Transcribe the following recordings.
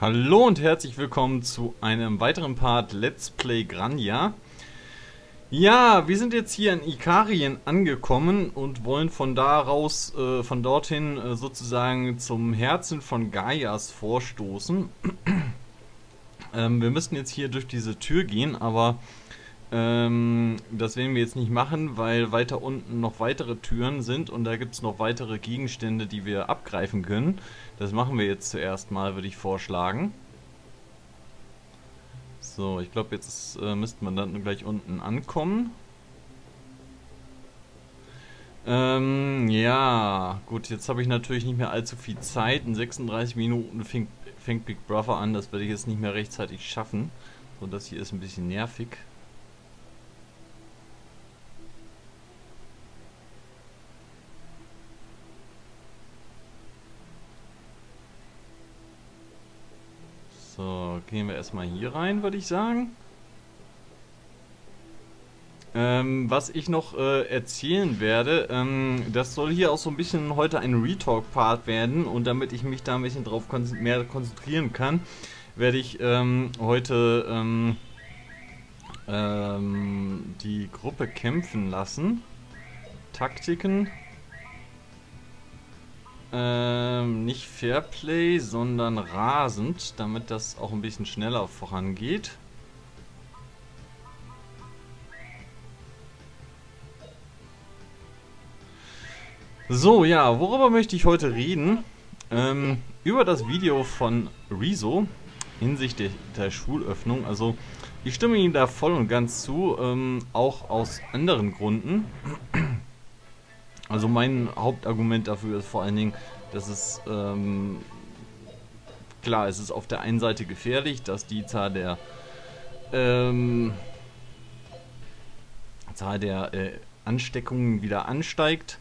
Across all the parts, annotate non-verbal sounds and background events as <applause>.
Hallo und herzlich willkommen zu einem weiteren Part Let's Play Grania. Ja, wir sind jetzt hier in Ikarien angekommen und wollen von daraus, äh, von dorthin äh, sozusagen zum Herzen von Gaias vorstoßen. <clears throat> ähm, wir müssten jetzt hier durch diese Tür gehen, aber ähm, das werden wir jetzt nicht machen, weil weiter unten noch weitere Türen sind und da gibt es noch weitere Gegenstände, die wir abgreifen können. Das machen wir jetzt zuerst mal, würde ich vorschlagen. So, ich glaube, jetzt äh, müsste man dann gleich unten ankommen. Ähm, ja, gut, jetzt habe ich natürlich nicht mehr allzu viel Zeit. In 36 Minuten fängt, fängt Big Brother an, das werde ich jetzt nicht mehr rechtzeitig schaffen. So, das hier ist ein bisschen nervig. So, gehen wir erstmal hier rein, würde ich sagen. Ähm, was ich noch äh, erzählen werde, ähm, das soll hier auch so ein bisschen heute ein Retalk-Part werden und damit ich mich da ein bisschen drauf kon mehr konzentrieren kann, werde ich ähm, heute ähm, ähm, die Gruppe kämpfen lassen. Taktiken. Ähm, nicht Fairplay, sondern rasend, damit das auch ein bisschen schneller vorangeht. So, ja, worüber möchte ich heute reden? Ähm, über das Video von Rezo hinsichtlich der Schulöffnung. Also, ich stimme Ihnen da voll und ganz zu, ähm, auch aus anderen Gründen. Also mein Hauptargument dafür ist vor allen Dingen, dass es ähm, klar, es ist auf der einen Seite gefährlich, dass die Zahl der ähm, Zahl der äh, Ansteckungen wieder ansteigt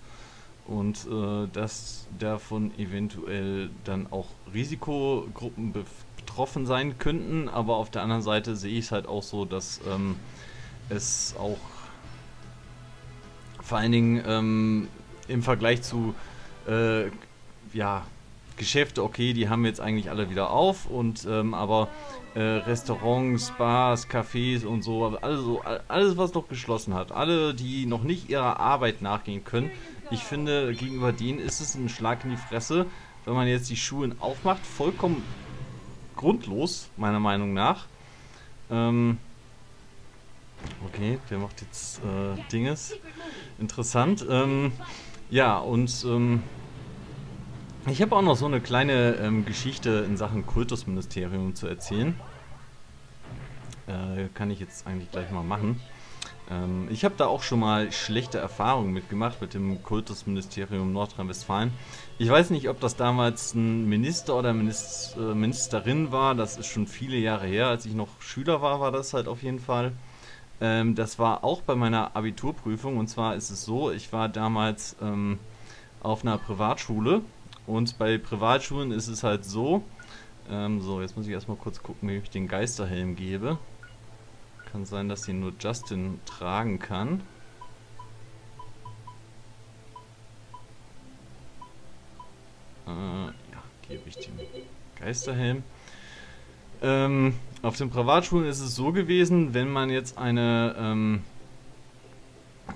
und äh, dass davon eventuell dann auch Risikogruppen betroffen sein könnten, aber auf der anderen Seite sehe ich es halt auch so, dass ähm, es auch vor allen Dingen ähm, im Vergleich zu äh, ja, Geschäfte, okay, die haben jetzt eigentlich alle wieder auf und ähm, aber äh, Restaurants, Bars, Cafés und so, also alles, was noch geschlossen hat, alle, die noch nicht ihrer Arbeit nachgehen können, ich finde, gegenüber denen ist es ein Schlag in die Fresse, wenn man jetzt die Schulen aufmacht, vollkommen grundlos, meiner Meinung nach. Ähm, Okay, der macht jetzt äh, Dinges. Interessant. Ähm, ja, und ähm, ich habe auch noch so eine kleine ähm, Geschichte in Sachen Kultusministerium zu erzählen. Äh, kann ich jetzt eigentlich gleich mal machen. Ähm, ich habe da auch schon mal schlechte Erfahrungen mitgemacht mit dem Kultusministerium Nordrhein-Westfalen. Ich weiß nicht, ob das damals ein Minister oder Minister, äh, Ministerin war. Das ist schon viele Jahre her. Als ich noch Schüler war, war das halt auf jeden Fall. Ähm, das war auch bei meiner Abiturprüfung und zwar ist es so, ich war damals ähm, auf einer Privatschule und bei Privatschulen ist es halt so, ähm, so jetzt muss ich erstmal kurz gucken, wie ich den Geisterhelm gebe. Kann sein, dass ihn nur Justin tragen kann. Äh, ja, gebe ich den Geisterhelm. Ähm, auf den Privatschulen ist es so gewesen, wenn man jetzt eine ähm,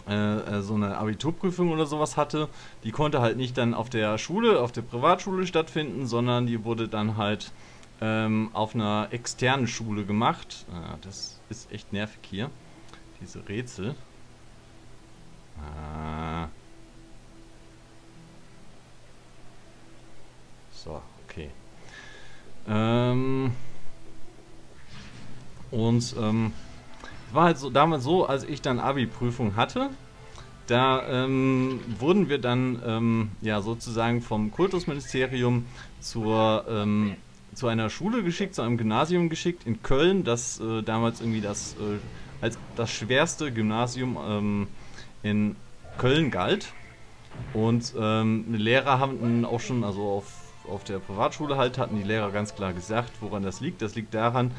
äh, äh, so eine Abiturprüfung oder sowas hatte, die konnte halt nicht dann auf der Schule, auf der Privatschule stattfinden, sondern die wurde dann halt ähm, auf einer externen Schule gemacht. Äh, das ist echt nervig hier, diese Rätsel. Ah. So, okay. Ähm... Und ähm, war halt so damals so, als ich dann Abi-Prüfung hatte, da ähm, wurden wir dann ähm, ja sozusagen vom Kultusministerium zur ähm, zu einer Schule geschickt, zu einem Gymnasium geschickt in Köln, das äh, damals irgendwie das äh, als das schwerste Gymnasium ähm, in Köln galt. Und ähm, Lehrer haben auch schon, also auf, auf der Privatschule halt, hatten die Lehrer ganz klar gesagt, woran das liegt. Das liegt daran,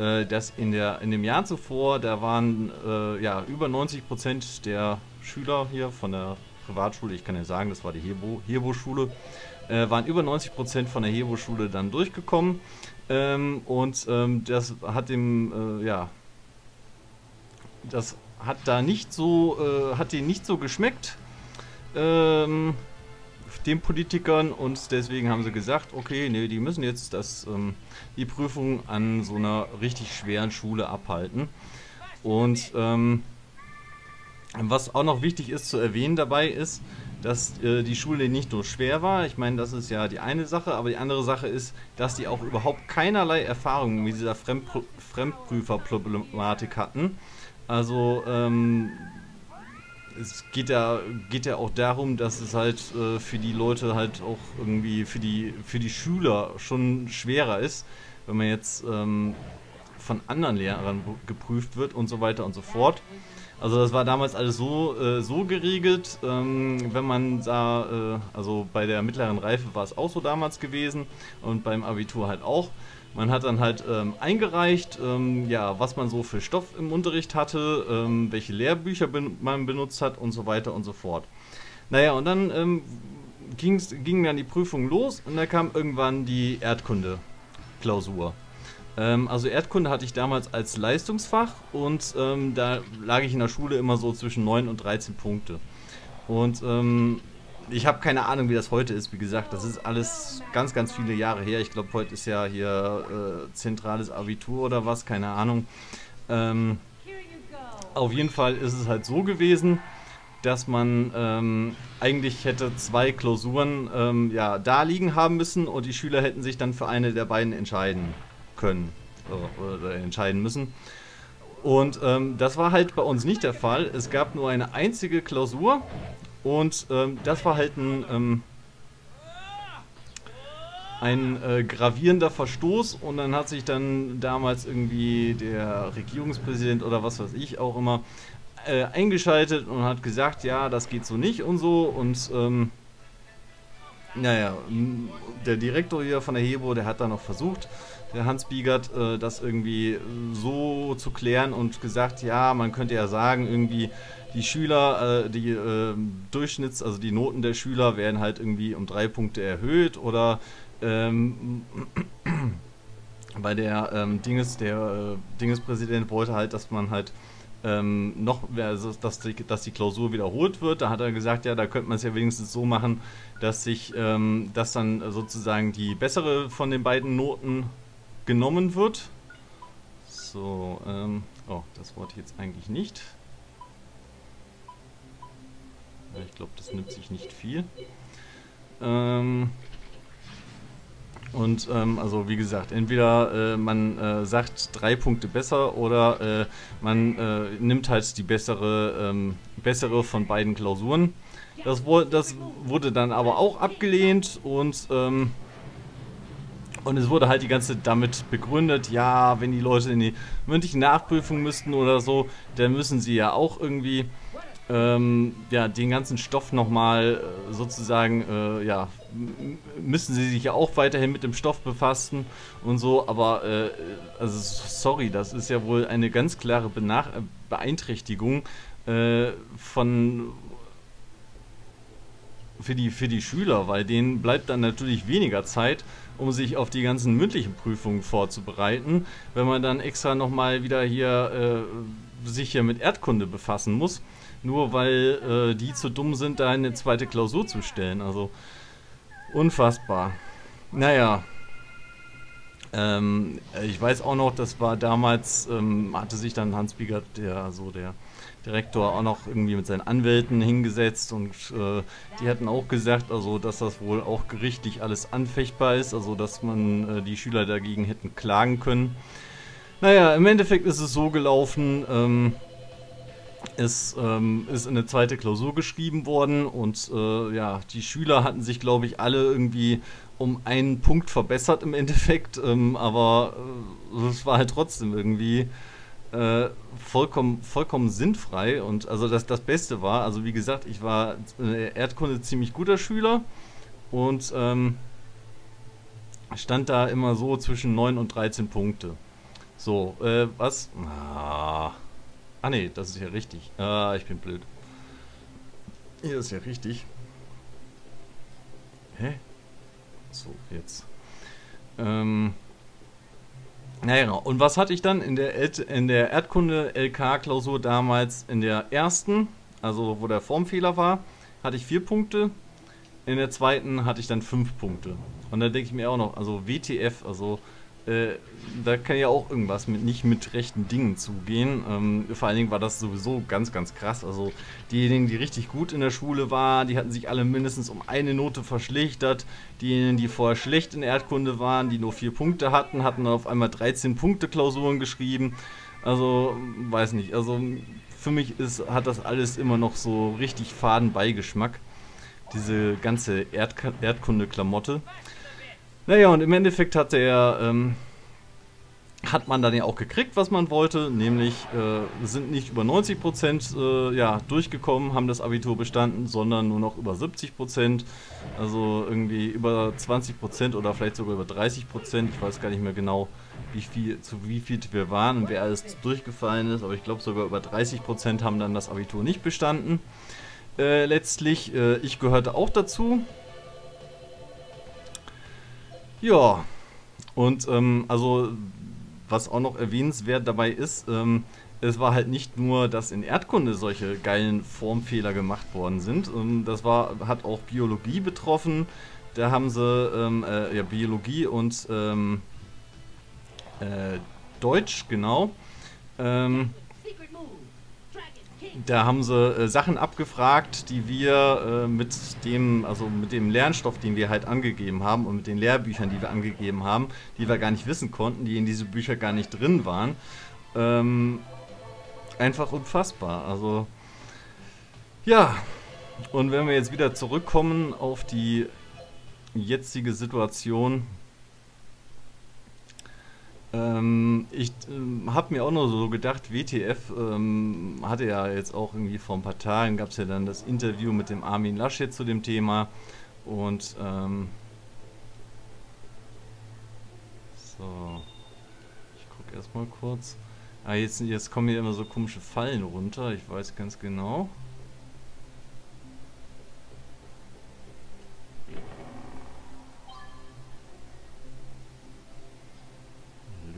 äh, dass in, der, in dem Jahr zuvor, da waren äh, ja, über 90 Prozent der Schüler hier von der Privatschule, ich kann ja sagen, das war die Hirbo-Schule, äh, waren über 90% von der Hebo-Schule dann durchgekommen. Ähm, und ähm, das hat dem, äh, ja, das hat da nicht so, äh, hat denen nicht so geschmeckt, ähm, den Politikern und deswegen haben sie gesagt, okay, nee, die müssen jetzt das, ähm, die Prüfung an so einer richtig schweren Schule abhalten. Und ähm, was auch noch wichtig ist zu erwähnen dabei ist, dass äh, die Schule nicht nur schwer war, ich meine, das ist ja die eine Sache, aber die andere Sache ist, dass die auch überhaupt keinerlei Erfahrung mit dieser Fremdpr Fremdprüferproblematik hatten. Also ähm, es geht ja, geht ja auch darum, dass es halt äh, für die Leute halt auch irgendwie für die, für die Schüler schon schwerer ist, wenn man jetzt ähm, von anderen Lehrern geprüft wird und so weiter und so fort. Also das war damals alles so, äh, so geregelt. Ähm, wenn man da, äh, also bei der mittleren Reife war es auch so damals gewesen und beim Abitur halt auch. Man hat dann halt ähm, eingereicht, ähm, ja, was man so für Stoff im Unterricht hatte, ähm, welche Lehrbücher ben man benutzt hat und so weiter und so fort. Naja, und dann ähm, ging dann die Prüfung los und da kam irgendwann die Erdkunde-Klausur. Ähm, also Erdkunde hatte ich damals als Leistungsfach und ähm, da lag ich in der Schule immer so zwischen 9 und 13 Punkte. Und ähm, ich habe keine Ahnung, wie das heute ist. Wie gesagt, das ist alles ganz, ganz viele Jahre her. Ich glaube, heute ist ja hier äh, zentrales Abitur oder was, keine Ahnung. Ähm, auf jeden Fall ist es halt so gewesen, dass man ähm, eigentlich hätte zwei Klausuren ähm, ja, da liegen haben müssen und die Schüler hätten sich dann für eine der beiden entscheiden können oder, oder entscheiden müssen. Und ähm, das war halt bei uns nicht der Fall. Es gab nur eine einzige Klausur und ähm, das war halt ein, ähm, ein äh, gravierender Verstoß. Und dann hat sich dann damals irgendwie der Regierungspräsident oder was weiß ich auch immer äh, eingeschaltet und hat gesagt, ja, das geht so nicht und so. Und ähm, naja, der Direktor hier von der Hebo, der hat dann noch versucht, der Hans Biegert, äh, das irgendwie so zu klären und gesagt, ja, man könnte ja sagen, irgendwie die Schüler, äh, die äh, Durchschnitts-, also die Noten der Schüler werden halt irgendwie um drei Punkte erhöht oder ähm, <clears throat> bei der ähm, Dinges, der äh, Dingespräsident wollte halt, dass man halt ähm, noch, also dass, die, dass die Klausur wiederholt wird. Da hat er gesagt, ja, da könnte man es ja wenigstens so machen, dass sich, ähm, dass dann sozusagen die bessere von den beiden Noten genommen wird. So, ähm, oh, das wollte ich jetzt eigentlich nicht. Ich glaube, das nimmt sich nicht viel. Ähm, und ähm, also wie gesagt, entweder äh, man äh, sagt drei Punkte besser oder äh, man äh, nimmt halt die bessere, ähm, bessere von beiden Klausuren. Das, das, wurde dann aber auch abgelehnt und ähm, und es wurde halt die ganze damit begründet, ja, wenn die Leute in die mündliche Nachprüfung müssten oder so, dann müssen sie ja auch irgendwie ähm, ja, den ganzen Stoff nochmal äh, sozusagen, äh, ja, müssen sie sich ja auch weiterhin mit dem Stoff befassen und so, aber äh, also sorry, das ist ja wohl eine ganz klare Benach Beeinträchtigung äh, von für die, für die Schüler, weil denen bleibt dann natürlich weniger Zeit, um sich auf die ganzen mündlichen Prüfungen vorzubereiten, wenn man dann extra nochmal wieder hier äh, sich hier mit Erdkunde befassen muss nur weil äh, die zu dumm sind, da eine zweite Klausur zu stellen. Also unfassbar. Naja. Ähm, ich weiß auch noch, das war damals, ähm, hatte sich dann Hans Biegert, der so der Direktor, auch noch irgendwie mit seinen Anwälten hingesetzt und äh, die hatten auch gesagt, also dass das wohl auch gerichtlich alles anfechtbar ist, also dass man äh, die Schüler dagegen hätten klagen können. Naja, im Endeffekt ist es so gelaufen, ähm, es ähm, ist eine zweite Klausur geschrieben worden und äh, ja, die Schüler hatten sich, glaube ich, alle irgendwie um einen Punkt verbessert im Endeffekt, ähm, aber äh, es war halt trotzdem irgendwie äh, vollkommen, vollkommen sinnfrei und also das, das Beste war, also wie gesagt, ich war äh, Erdkunde ziemlich guter Schüler und ähm, stand da immer so zwischen 9 und 13 Punkte. So, äh, was? Ah. Ah ne, das ist ja richtig. Ah, ich bin blöd. Hier ist ja richtig. Hä? So, jetzt. Ähm, naja, genau. Und was hatte ich dann in der, El in der Erdkunde-LK-Klausur damals in der ersten, also wo der Formfehler war, hatte ich vier Punkte. In der zweiten hatte ich dann fünf Punkte. Und da denke ich mir auch noch, also WTF, also äh, da kann ja auch irgendwas mit nicht mit rechten Dingen zugehen. Ähm, vor allen Dingen war das sowieso ganz, ganz krass. Also diejenigen, die richtig gut in der Schule waren, die hatten sich alle mindestens um eine Note verschlechtert. Diejenigen, die vorher schlecht in Erdkunde waren, die nur vier Punkte hatten, hatten auf einmal 13 Punkte Klausuren geschrieben. Also, weiß nicht. Also für mich ist, hat das alles immer noch so richtig faden Beigeschmack. Diese ganze Erd Erdkunde-Klamotte. Naja, und im Endeffekt hat der, ähm, hat man dann ja auch gekriegt, was man wollte, nämlich äh, sind nicht über 90 Prozent äh, ja, durchgekommen, haben das Abitur bestanden, sondern nur noch über 70 Prozent, also irgendwie über 20 Prozent oder vielleicht sogar über 30 Prozent, ich weiß gar nicht mehr genau, wie viel, zu wie viel wir waren und wer alles durchgefallen ist, aber ich glaube sogar über 30 Prozent haben dann das Abitur nicht bestanden. Äh, letztlich, äh, ich gehörte auch dazu, ja, und ähm, also was auch noch erwähnenswert dabei ist, ähm, es war halt nicht nur, dass in Erdkunde solche geilen Formfehler gemacht worden sind. Ähm, das war, hat auch Biologie betroffen. Da haben sie ähm, äh, ja, Biologie und ähm, äh, Deutsch, genau. Ähm, da haben sie äh, Sachen abgefragt, die wir äh, mit dem, also mit dem Lernstoff, den wir halt angegeben haben und mit den Lehrbüchern, die wir angegeben haben, die wir gar nicht wissen konnten, die in diese Bücher gar nicht drin waren. Ähm, einfach unfassbar. Also ja, und wenn wir jetzt wieder zurückkommen auf die jetzige Situation, ähm, ich ähm, habe mir auch noch so gedacht, WTF ähm, hatte ja jetzt auch irgendwie vor ein paar Tagen, gab es ja dann das Interview mit dem Armin Laschet zu dem Thema. Und ähm, so, ich gucke erstmal kurz. Ah, jetzt, jetzt kommen hier immer so komische Fallen runter, ich weiß ganz genau.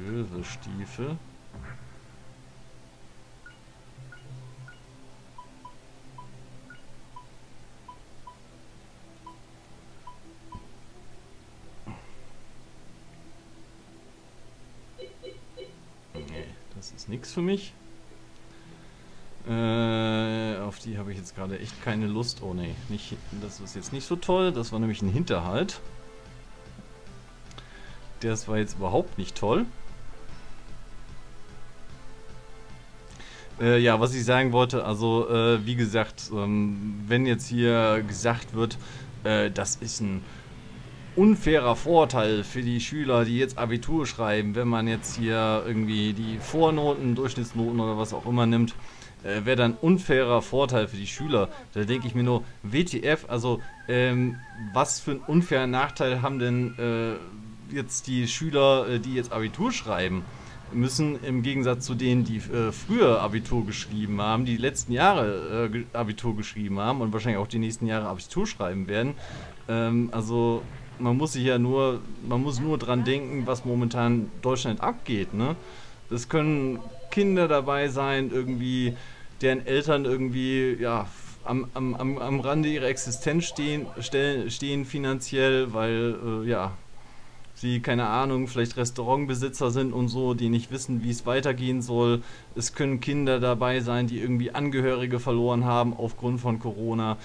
Löwestiefel. Nee, das ist nichts für mich. Äh, auf die habe ich jetzt gerade echt keine Lust. Oh ne, nicht, das ist jetzt nicht so toll. Das war nämlich ein Hinterhalt. Das war jetzt überhaupt nicht toll. Äh, ja, was ich sagen wollte, also äh, wie gesagt, ähm, wenn jetzt hier gesagt wird, äh, das ist ein unfairer Vorteil für die Schüler, die jetzt Abitur schreiben, wenn man jetzt hier irgendwie die Vornoten, Durchschnittsnoten oder was auch immer nimmt, äh, wäre dann unfairer Vorteil für die Schüler. Da denke ich mir nur, WTF, also ähm, was für einen unfairen Nachteil haben denn äh, jetzt die Schüler, äh, die jetzt Abitur schreiben? Müssen im Gegensatz zu denen, die äh, früher Abitur geschrieben haben, die, letzten Jahre äh, Abitur geschrieben haben und wahrscheinlich auch die nächsten Jahre Abitur schreiben werden. Ähm, also man muss sich ja nur, man muss nur dran denken, was momentan Deutschland abgeht. Ne? Das können Kinder dabei sein, irgendwie, deren Eltern irgendwie, ja, am, am, am, Rande ihrer Existenz stehen, stehen, stehen finanziell, weil, äh, ja, die, keine Ahnung, vielleicht Restaurantbesitzer sind und so, die nicht wissen, wie es weitergehen soll. Es können Kinder dabei sein, die irgendwie Angehörige verloren haben aufgrund von Corona.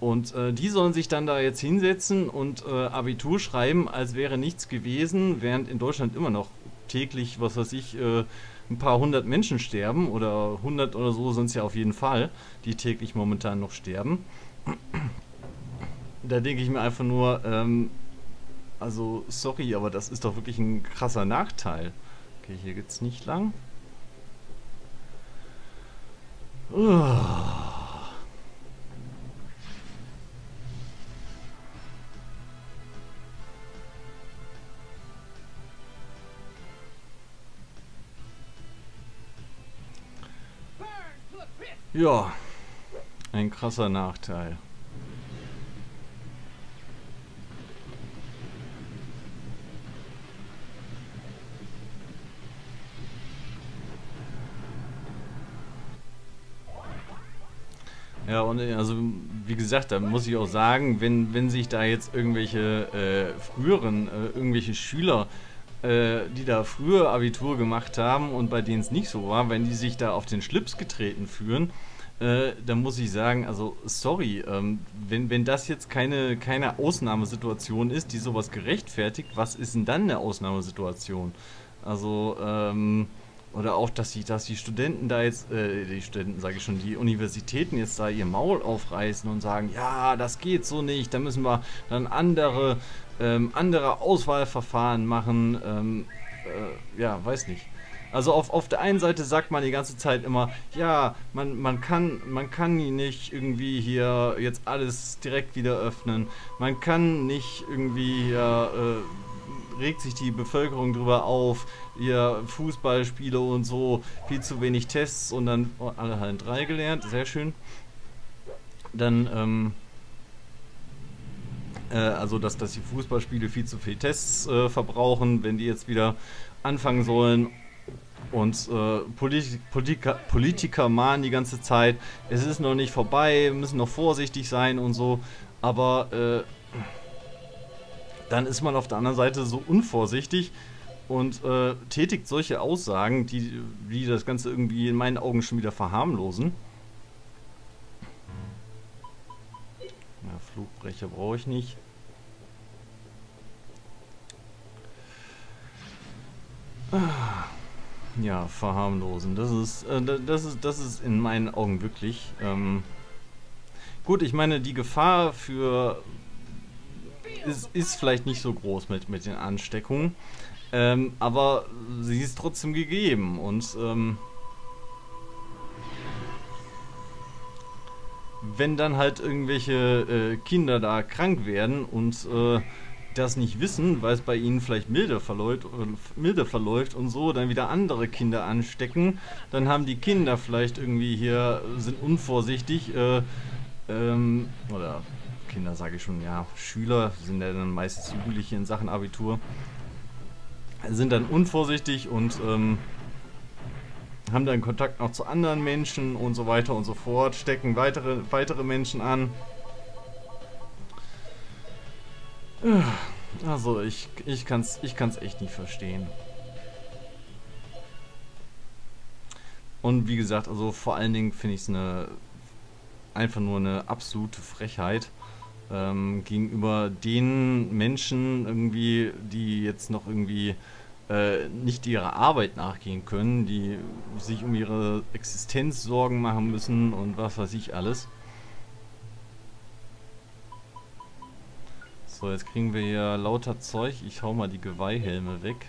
Und äh, die sollen sich dann da jetzt hinsetzen und äh, Abitur schreiben, als wäre nichts gewesen, während in Deutschland immer noch täglich, was weiß ich, äh, ein paar hundert Menschen sterben oder hundert oder so sind es ja auf jeden Fall, die täglich momentan noch sterben. Da denke ich mir einfach nur, ähm, also, sorry, aber das ist doch wirklich ein krasser Nachteil. Okay, hier geht's nicht lang. Ja, ein krasser Nachteil. Ja, und äh, also wie gesagt, da muss ich auch sagen, wenn, wenn sich da jetzt irgendwelche äh, früheren, äh, irgendwelche Schüler, äh, die da früher Abitur gemacht haben und bei denen es nicht so war, wenn die sich da auf den Schlips getreten fühlen, äh, dann muss ich sagen, also sorry, ähm, wenn, wenn das jetzt keine, keine Ausnahmesituation ist, die sowas gerechtfertigt, was ist denn dann eine Ausnahmesituation? Also, ähm, oder auch, dass die, dass die Studenten da jetzt, äh, die Studenten sage ich schon, die Universitäten jetzt da ihr Maul aufreißen und sagen, ja, das geht so nicht, da müssen wir dann andere, ähm, andere Auswahlverfahren machen. Ähm, äh, ja, weiß nicht. Also auf, auf der einen Seite sagt man die ganze Zeit immer, ja, man, man, kann, man kann nicht irgendwie hier jetzt alles direkt wieder öffnen. Man kann nicht irgendwie hier, äh, regt sich die Bevölkerung drüber auf, ihr Fußballspiele und so, viel zu wenig Tests und dann alle halt drei gelernt, sehr schön. Dann, ähm, äh, also dass, dass die Fußballspiele viel zu viel Tests äh, verbrauchen, wenn die jetzt wieder anfangen sollen und äh, Polit Politiker, Politiker mahnen die ganze Zeit, es ist noch nicht vorbei, wir müssen noch vorsichtig sein und so. Aber äh, dann ist man auf der anderen Seite so unvorsichtig und äh, tätigt solche Aussagen, die, die das Ganze irgendwie in meinen Augen schon wieder verharmlosen. Ja, Flugbrecher brauche ich nicht. Ja, verharmlosen. Das ist, äh, das ist, das ist in meinen Augen wirklich. Ähm, gut, ich meine, die Gefahr für ist, ist vielleicht nicht so groß mit, mit den Ansteckungen, ähm, aber sie ist trotzdem gegeben und ähm, wenn dann halt irgendwelche äh, Kinder da krank werden und äh, das nicht wissen, weil es bei ihnen vielleicht milde verläuft, milde verläuft und so dann wieder andere Kinder anstecken, dann haben die Kinder vielleicht irgendwie hier, sind unvorsichtig, äh, ähm, oder Kinder sage ich schon, ja, Schüler sind ja dann meistens Jugendliche in Sachen Abitur, sind dann unvorsichtig und ähm, haben dann Kontakt noch zu anderen Menschen und so weiter und so fort, stecken weitere, weitere Menschen an. Also ich, ich kann es ich kann's echt nicht verstehen. Und wie gesagt, also vor allen Dingen finde ich es einfach nur eine absolute Frechheit ähm, gegenüber den Menschen irgendwie, die jetzt noch irgendwie äh, nicht ihrer Arbeit nachgehen können, die sich um ihre Existenz Sorgen machen müssen und was weiß ich alles. So, jetzt kriegen wir hier lauter Zeug. Ich hau mal die Geweihhelme weg.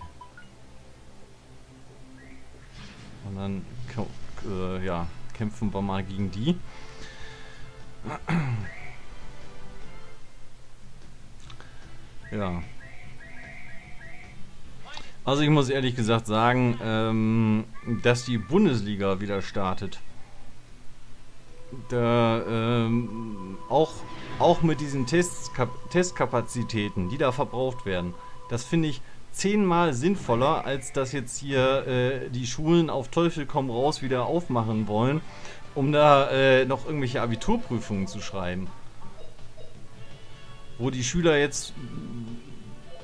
Und dann äh, ja, kämpfen wir mal gegen die. Ja. Also ich muss ehrlich gesagt sagen, ähm, dass die Bundesliga wieder startet. Da ähm, auch auch mit diesen Testkap Testkapazitäten, die da verbraucht werden, das finde ich zehnmal sinnvoller, als dass jetzt hier äh, die Schulen auf Teufel komm raus wieder aufmachen wollen, um da äh, noch irgendwelche Abiturprüfungen zu schreiben. Wo die Schüler jetzt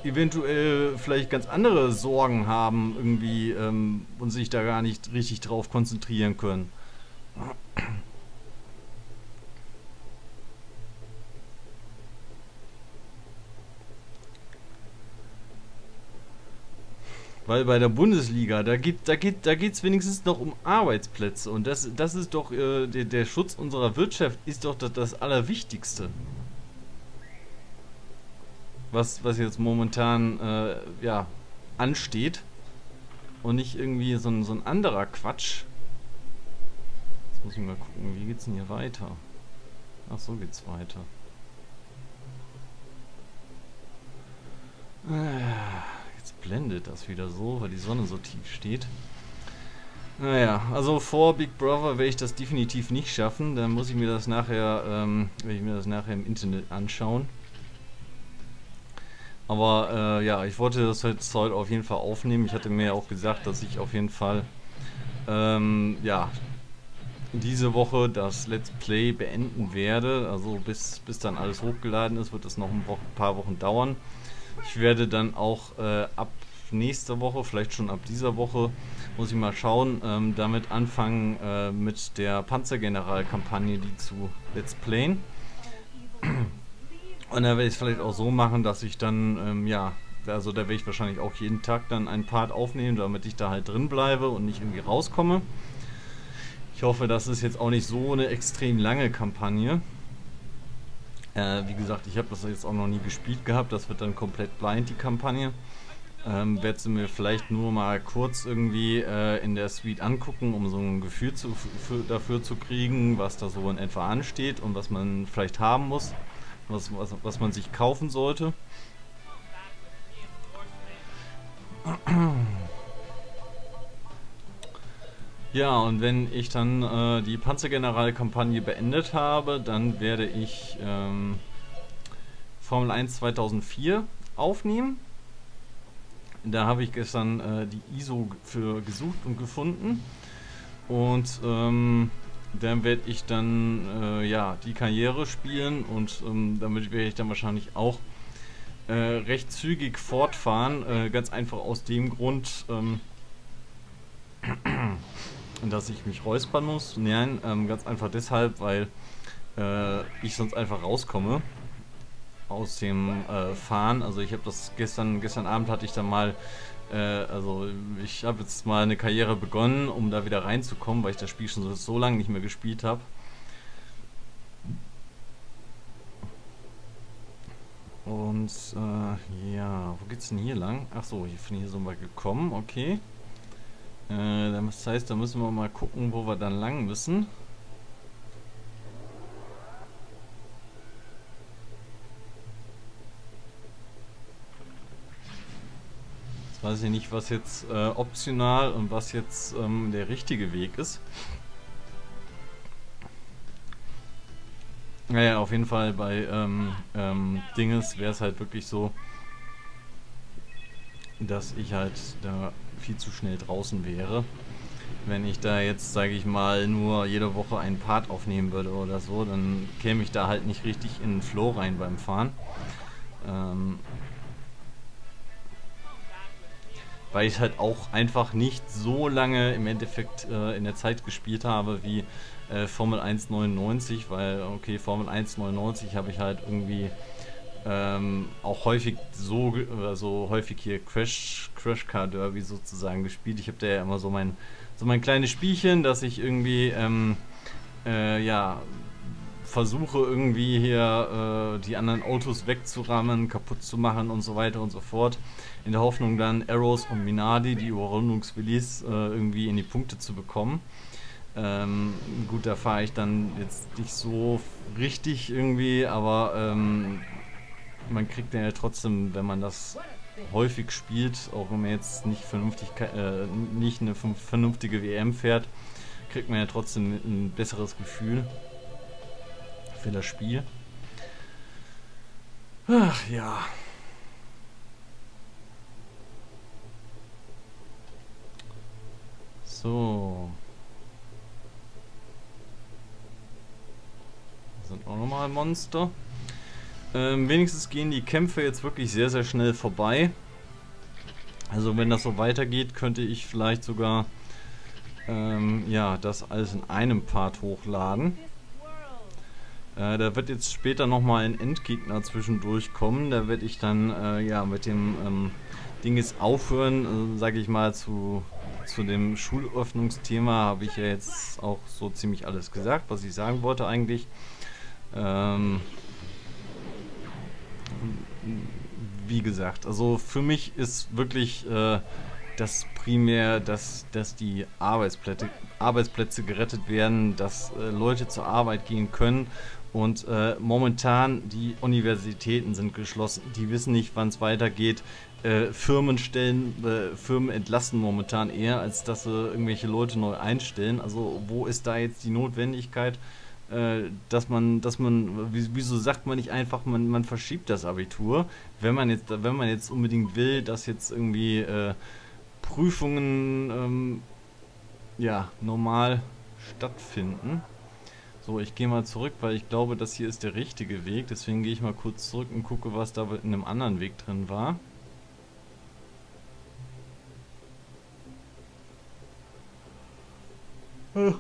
eventuell vielleicht ganz andere Sorgen haben irgendwie ähm, und sich da gar nicht richtig drauf konzentrieren können. Weil bei der Bundesliga, da geht da geht da wenigstens noch um Arbeitsplätze und das das ist doch äh, der, der Schutz unserer Wirtschaft ist doch das, das allerwichtigste. Was was jetzt momentan äh, ja ansteht und nicht irgendwie so ein, so ein anderer Quatsch. Jetzt muss ich mal gucken, wie geht's denn hier weiter? Ach so geht's weiter. Ah blendet das wieder so, weil die Sonne so tief steht. Naja, also vor Big Brother werde ich das definitiv nicht schaffen. Dann muss ich mir das nachher, ähm, werde ich mir das nachher im Internet anschauen. Aber äh, ja, ich wollte das jetzt heute auf jeden Fall aufnehmen. Ich hatte mir ja auch gesagt, dass ich auf jeden Fall ähm, ja diese Woche das Let's Play beenden werde. Also bis, bis dann alles hochgeladen ist, wird es noch ein paar Wochen dauern. Ich werde dann auch äh, ab nächster Woche, vielleicht schon ab dieser Woche, muss ich mal schauen, ähm, damit anfangen äh, mit der Panzergeneral-Kampagne, die zu Let's Playen. Und da werde ich es vielleicht auch so machen, dass ich dann, ähm, ja, also da werde ich wahrscheinlich auch jeden Tag dann einen Part aufnehmen, damit ich da halt drin bleibe und nicht irgendwie rauskomme. Ich hoffe, das ist jetzt auch nicht so eine extrem lange Kampagne. Äh, wie gesagt, ich habe das jetzt auch noch nie gespielt gehabt. Das wird dann komplett blind, die Kampagne. Ähm, werde sie mir vielleicht nur mal kurz irgendwie äh, in der Suite angucken, um so ein Gefühl zu, für, dafür zu kriegen, was da so in etwa ansteht und was man vielleicht haben muss, was, was, was man sich kaufen sollte. Ja, und wenn ich dann äh, die Panzergeneral-Kampagne beendet habe, dann werde ich ähm, Formel 1 2004 aufnehmen. Da habe ich gestern äh, die ISO für gesucht und gefunden. Und ähm, dann werde ich dann äh, ja die Karriere spielen und ähm, damit werde ich dann wahrscheinlich auch äh, recht zügig fortfahren. Äh, ganz einfach aus dem Grund, ähm, <clears throat> dass ich mich räuspern muss. Nein, ähm, ganz einfach deshalb, weil äh, ich sonst einfach rauskomme aus dem äh, Fahren. Also ich habe das gestern, gestern Abend hatte ich dann mal, äh, also ich habe jetzt mal eine Karriere begonnen, um da wieder reinzukommen, weil ich das Spiel schon so, so lange nicht mehr gespielt habe. Und äh, ja, wo geht's denn hier lang? Ach so, ich bin hier so mal gekommen, okay. Äh, das heißt, da müssen wir mal gucken, wo wir dann lang müssen. Jetzt weiß ich nicht, was jetzt äh, optional und was jetzt ähm, der richtige Weg ist. Naja, auf jeden Fall bei ähm, ähm, Dinges wäre es halt wirklich so, dass ich halt da viel zu schnell draußen wäre. Wenn ich da jetzt, sage ich mal, nur jede Woche einen Part aufnehmen würde oder so, dann käme ich da halt nicht richtig in den Flow rein beim Fahren. Ähm, weil ich halt auch einfach nicht so lange im Endeffekt äh, in der Zeit gespielt habe wie äh, Formel 1.99, weil, okay, Formel 1.99 habe ich halt irgendwie ähm, auch häufig so, also häufig hier Crash, Crash Car Derby sozusagen gespielt. Ich habe da ja immer so mein, so mein kleines Spielchen, dass ich irgendwie, ähm, äh, ja, versuche irgendwie hier äh, die anderen Autos wegzurammen, kaputt zu machen und so weiter und so fort. In der Hoffnung dann Arrows und Minardi, die Überrundungswillis, äh, irgendwie in die Punkte zu bekommen. Ähm, gut, da fahre ich dann jetzt nicht so richtig irgendwie, aber ähm, man kriegt den ja trotzdem, wenn man das häufig spielt, auch wenn man jetzt nicht vernünftig äh, nicht eine vernünftige WM fährt, kriegt man ja trotzdem ein besseres Gefühl für das Spiel. Ach ja. So. Das sind auch nochmal Monster. Ähm, wenigstens gehen die Kämpfe jetzt wirklich sehr, sehr schnell vorbei. Also wenn das so weitergeht, könnte ich vielleicht sogar ähm, ja, das alles in einem Part hochladen. Äh, da wird jetzt später nochmal ein Endgegner zwischendurch kommen. Da werde ich dann äh, ja mit dem ähm, Ding jetzt aufhören, äh, sage ich mal, zu, zu dem Schulöffnungsthema habe ich ja jetzt auch so ziemlich alles gesagt, was ich sagen wollte eigentlich. Ähm, wie gesagt, also für mich ist wirklich äh, das primär, dass, dass die Arbeitsplätze, Arbeitsplätze gerettet werden, dass äh, Leute zur Arbeit gehen können und äh, momentan die Universitäten sind geschlossen, die wissen nicht, wann es weitergeht. Äh, Firmen stellen, äh, Firmen entlassen momentan eher, als dass sie irgendwelche Leute neu einstellen. Also wo ist da jetzt die Notwendigkeit? Äh, dass man, dass man, wieso sagt man nicht einfach, man, man verschiebt das Abitur, wenn man jetzt, wenn man jetzt unbedingt will, dass jetzt irgendwie äh, Prüfungen ähm, ja normal stattfinden. So, ich gehe mal zurück, weil ich glaube, das hier ist der richtige Weg. Deswegen gehe ich mal kurz zurück und gucke, was da in einem anderen Weg drin war. da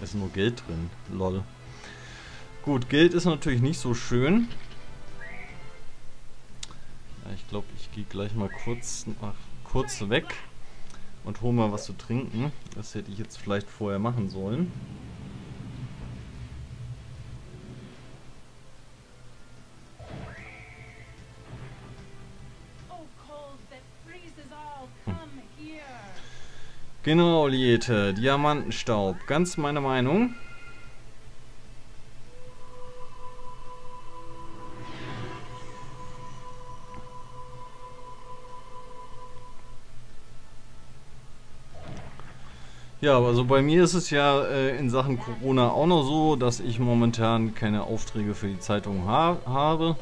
ist nur Geld drin. Lol. Gut, Geld ist natürlich nicht so schön. Ja, ich glaube, ich gehe gleich mal kurz, ach, kurz weg und hole mal was zu trinken. Das hätte ich jetzt vielleicht vorher machen sollen. Genau, Liete, Diamantenstaub. Ganz meine Meinung. Ja, also bei mir ist es ja äh, in Sachen Corona auch noch so, dass ich momentan keine Aufträge für die Zeitung ha habe.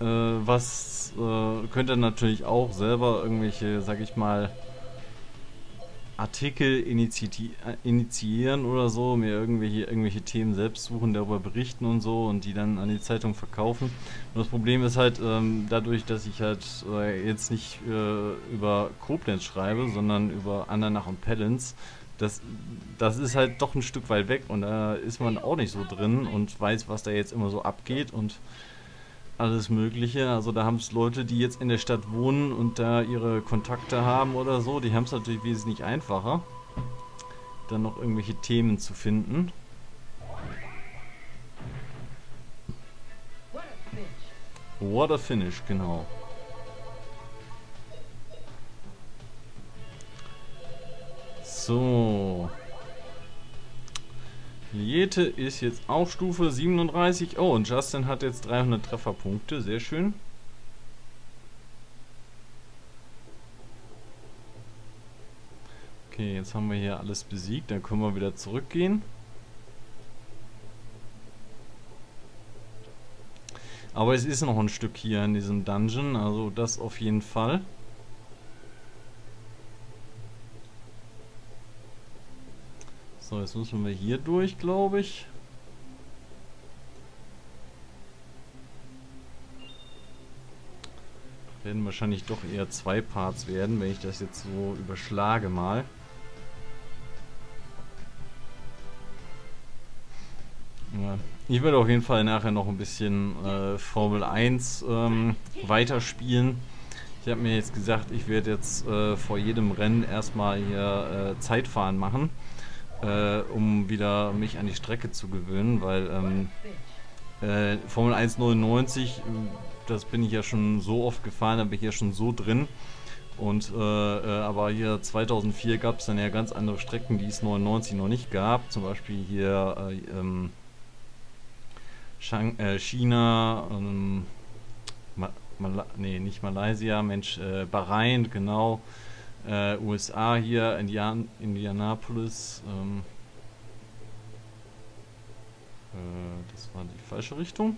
Äh, was äh, könnte natürlich auch selber irgendwelche, sag ich mal, Artikel initiieren oder so, mir irgendwelche, irgendwelche Themen selbst suchen, darüber berichten und so und die dann an die Zeitung verkaufen. Und das Problem ist halt, ähm, dadurch, dass ich halt äh, jetzt nicht äh, über Koblenz schreibe, sondern über Andernach und Pellens, das, das ist halt doch ein Stück weit weg und da ist man auch nicht so drin und weiß, was da jetzt immer so abgeht und alles Mögliche. Also da haben es Leute, die jetzt in der Stadt wohnen und da ihre Kontakte haben oder so, die haben es natürlich wesentlich einfacher, dann noch irgendwelche Themen zu finden. A finish, genau. So. Liete ist jetzt auch Stufe 37. Oh, und Justin hat jetzt 300 Trefferpunkte. Sehr schön. Okay, jetzt haben wir hier alles besiegt. Dann können wir wieder zurückgehen. Aber es ist noch ein Stück hier in diesem Dungeon. Also das auf jeden Fall. So, jetzt müssen wir hier durch, glaube ich. Werden wahrscheinlich doch eher zwei Parts werden, wenn ich das jetzt so überschlage mal. Ja. Ich werde auf jeden Fall nachher noch ein bisschen äh, Formel 1 ähm, weiterspielen. Ich habe mir jetzt gesagt, ich werde jetzt äh, vor jedem Rennen erstmal hier äh, Zeitfahren machen äh, um wieder mich an die Strecke zu gewöhnen, weil ähm, äh, Formel 199, das bin ich ja schon so oft gefahren, da bin ich ja schon so drin. Und äh, äh aber hier 2004 gab es dann ja ganz andere Strecken, die es 99 noch nicht gab. Zum Beispiel hier äh, ähm, Shang äh, China, ähm, Ma Mal nee, nicht Malaysia, Mensch, Bahrain, genau äh, USA hier, Indian Indianapolis. Ähm, äh, das war die falsche Richtung.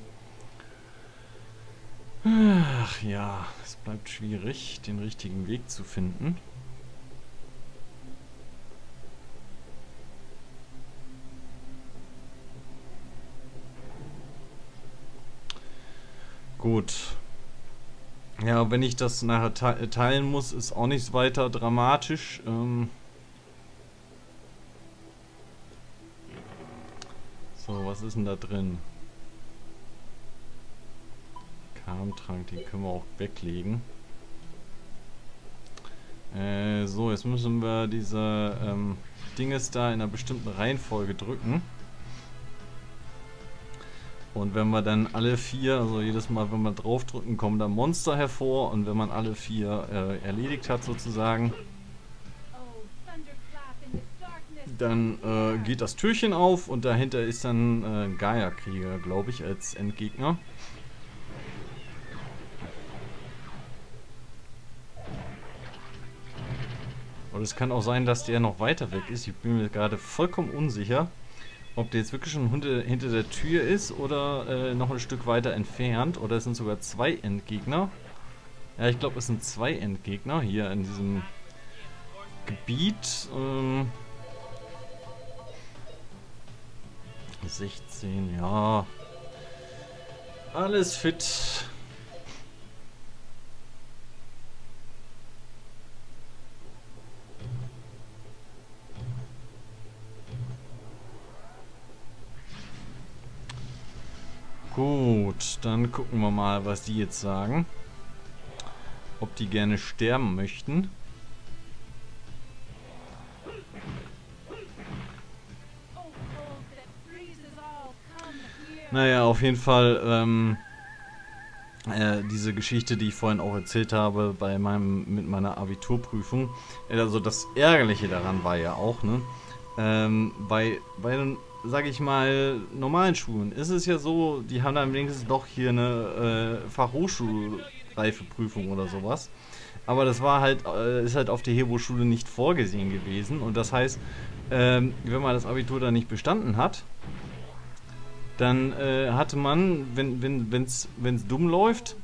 Ach ja, es bleibt schwierig, den richtigen Weg zu finden. Gut. Ja, wenn ich das nachher te teilen muss, ist auch nichts weiter dramatisch. Ähm so, was ist denn da drin? Karmtrank, den können wir auch weglegen. Äh, so, jetzt müssen wir diese ähm, Dinges da in einer bestimmten Reihenfolge drücken. Und wenn wir dann alle vier, also jedes Mal, wenn wir draufdrücken, kommen da Monster hervor. Und wenn man alle vier äh, erledigt hat sozusagen, dann äh, geht das Türchen auf und dahinter ist dann äh, Gaia-Krieger, glaube ich, als Endgegner. Und es kann auch sein, dass der noch weiter weg ist. Ich bin mir gerade vollkommen unsicher. Ob der jetzt wirklich schon hinter der Tür ist oder äh, noch ein Stück weiter entfernt. Oder es sind sogar zwei Endgegner. Ja, ich glaube, es sind zwei Endgegner hier in diesem Gebiet. Ähm 16, ja. Alles fit. Gut, dann gucken wir mal, was die jetzt sagen. Ob die gerne sterben möchten. Naja, auf jeden Fall ähm, äh, diese Geschichte, die ich vorhin auch erzählt habe bei meinem mit meiner Abiturprüfung. Also das Ärgerliche daran war ja auch, ne? Ähm, bei, bei sag ich mal, normalen Schulen ist es ja so, die haben dann wenigstens doch hier eine äh, Fachhochschulreifeprüfung oder sowas. Aber das war halt, äh, ist halt auf der Hebo-Schule nicht vorgesehen gewesen. Und das heißt, ähm, wenn man das Abitur dann nicht bestanden hat, dann äh, hatte man, wenn wenn wenn's wenn's dumm läuft,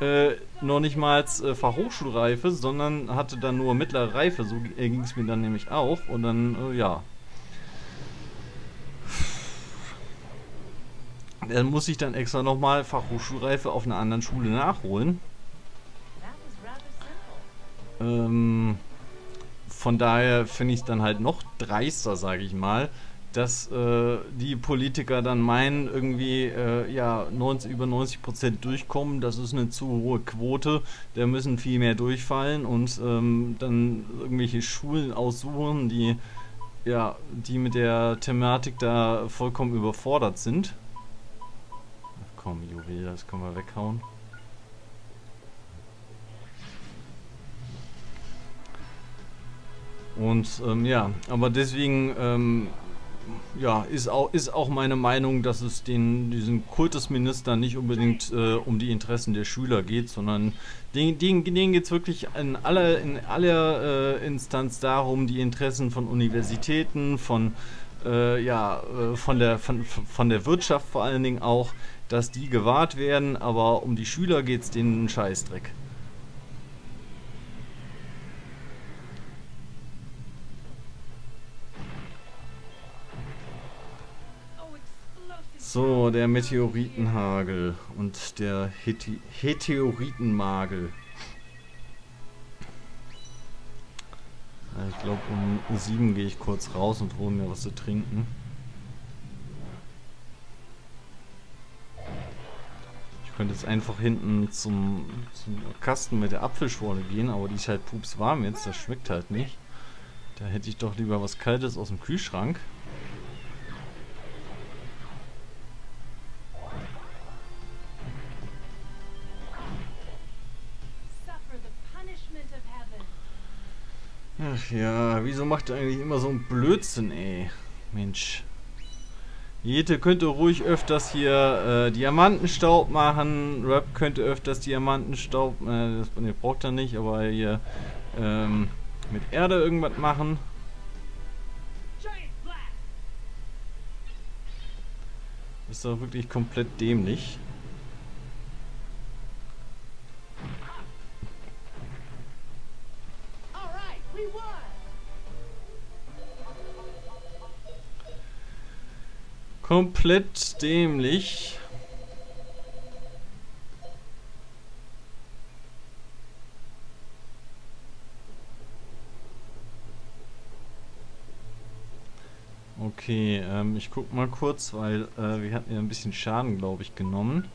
äh, noch nicht mal äh, Fachhochschulreife, sondern hatte dann nur mittlere Reife. So ging es mir dann nämlich auch. Und dann, äh, ja. Dann muss ich dann extra nochmal Fachhochschulreife auf einer anderen Schule nachholen. Ähm, von daher finde ich es dann halt noch dreister, sage ich mal, dass äh, die Politiker dann meinen, irgendwie äh, ja 90, über 90 Prozent durchkommen, das ist eine zu hohe Quote, da müssen viel mehr durchfallen und ähm, dann irgendwelche Schulen aussuchen, die ja, die mit der Thematik da vollkommen überfordert sind. Komm, Juwel, das können wir weghauen. Und ähm, ja, aber deswegen ähm, ja, ist auch, ist auch meine Meinung, dass es den, diesen Kultusministern nicht unbedingt äh, um die Interessen der Schüler geht, sondern denen, denen, denen geht es wirklich in aller, in aller äh, Instanz darum, die Interessen von Universitäten, von, äh, ja, äh, von, der, von, von der Wirtschaft vor allen Dingen auch, dass die gewahrt werden, aber um die Schüler geht es denen einen Scheißdreck. So, der Meteoritenhagel und der Heti Heteoritenmagel. Ich glaube, um 7 gehe ich kurz raus und hole mir was zu trinken. Ich könnte jetzt einfach hinten zum, zum Kasten mit der Apfelschorle gehen, aber die ist halt pups warm jetzt, das schmeckt halt nicht. Da hätte ich doch lieber was Kaltes aus dem Kühlschrank. Ach ja, wieso macht er eigentlich immer so einen Blödsinn, ey? Mensch. Jete könnte ruhig öfters hier äh, Diamantenstaub machen. Rap könnte öfters Diamantenstaub. Äh, das ne, braucht er nicht, aber hier ähm, mit Erde irgendwas machen. Ist doch wirklich komplett dämlich. Komplett dämlich. Okay, ähm, ich guck mal kurz, weil äh, wir hatten ja ein bisschen Schaden, glaube ich, genommen.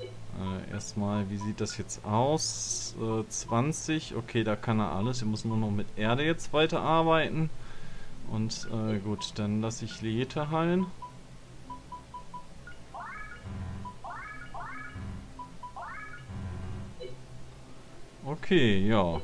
Äh, erstmal, wie sieht das jetzt aus? Äh, 20, okay, da kann er alles. Wir müssen nur noch mit Erde jetzt weiterarbeiten. Und äh, gut, dann lasse ich Lete heilen. Okay, ja.